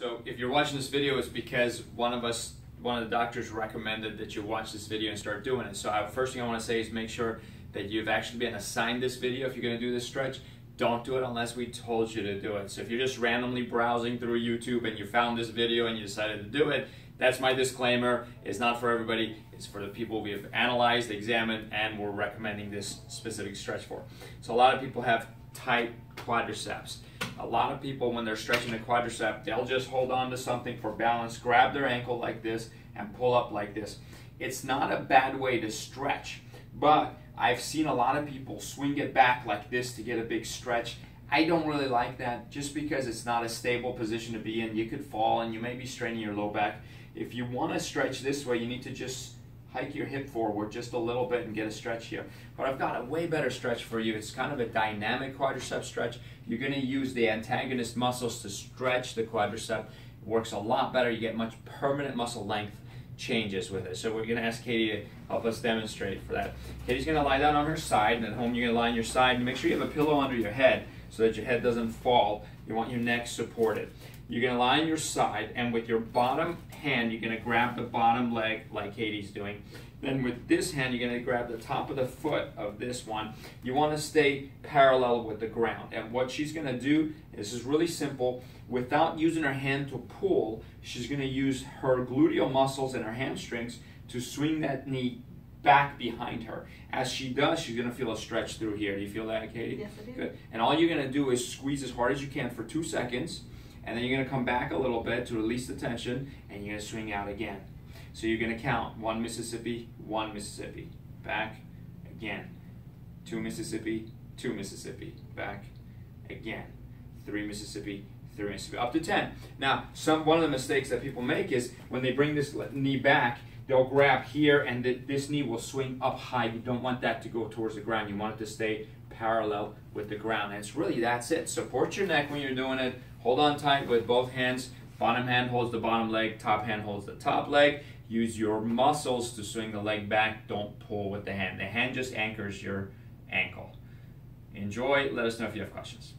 So if you're watching this video, it's because one of us, one of the doctors recommended that you watch this video and start doing it. So I, first thing I want to say is make sure that you've actually been assigned this video if you're going to do this stretch. Don't do it unless we told you to do it. So if you're just randomly browsing through YouTube and you found this video and you decided to do it, that's my disclaimer. It's not for everybody. It's for the people we have analyzed, examined, and we're recommending this specific stretch for. So a lot of people have tight quadriceps. A lot of people, when they're stretching the quadricep, they'll just hold on to something for balance, grab their ankle like this, and pull up like this. It's not a bad way to stretch, but I've seen a lot of people swing it back like this to get a big stretch. I don't really like that just because it's not a stable position to be in. You could fall and you may be straining your low back. If you want to stretch this way, you need to just hike your hip forward just a little bit and get a stretch here. But I've got a way better stretch for you. It's kind of a dynamic quadricep stretch. You're going to use the antagonist muscles to stretch the quadricep. It works a lot better. You get much permanent muscle length changes with it. So we're going to ask Katie to help us demonstrate for that. Katie's going to lie down on her side, and at home you're going to lie on your side and make sure you have a pillow under your head so that your head doesn't fall. You want your neck supported. You're to lie on your side, and with your bottom hand, you're to grab the bottom leg like Katie's doing. Then with this hand, you're to grab the top of the foot of this one. You want to stay parallel with the ground. And what she's to do, this is really simple, without using her hand to pull, she's to use her gluteal muscles and her hamstrings to swing that knee back behind her. As she does, she's going to feel a stretch through here. Do you feel that, Katie? Yes, I do. Good. And all you're going to do is squeeze as hard as you can for two seconds and then you're going to come back a little bit to release the tension, and you're going to swing out again. So you're going to count one Mississippi, one Mississippi, back, again, two Mississippi, two Mississippi, back, again, three Mississippi, three Mississippi, up to 10. Now, some one of the mistakes that people make is when they bring this knee back, they'll grab here and the, this knee will swing up high. You don't want that to go towards the ground. You want it to stay parallel with the ground. And it's really, that's it. Support your neck when you're doing it. Hold on tight with both hands. Bottom hand holds the bottom leg, top hand holds the top leg. Use your muscles to swing the leg back. Don't pull with the hand. The hand just anchors your ankle. Enjoy. Let us know if you have questions.